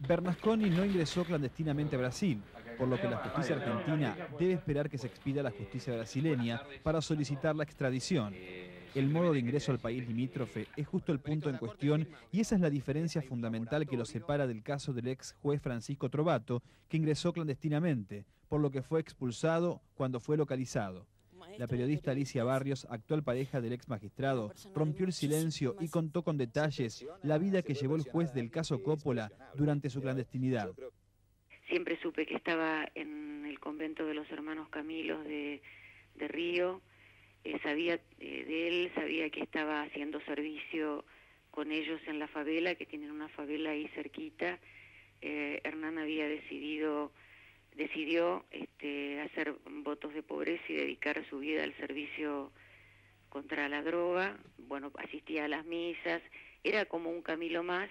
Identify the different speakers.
Speaker 1: Bernasconi no ingresó clandestinamente a Brasil, por lo que la justicia argentina debe esperar que se expida la justicia brasileña para solicitar la extradición. El modo de ingreso al país limítrofe es justo el punto en cuestión y esa es la diferencia fundamental que lo separa del caso del ex juez Francisco Trovato, que ingresó clandestinamente, por lo que fue expulsado cuando fue localizado. La periodista Alicia Barrios, actual pareja del ex magistrado, rompió el silencio y contó con detalles la vida que llevó el juez del caso Coppola durante su clandestinidad.
Speaker 2: Siempre supe que estaba en el convento de los hermanos Camilos de, Río, eh, sabía eh, de él, sabía que estaba haciendo servicio con ellos en la favela, que tienen una favela ahí cerquita. Eh, Hernán había decidido decidió este, hacer votos de pobreza y dedicar su vida al servicio contra la droga. Bueno, asistía a las misas, era como un Camilo más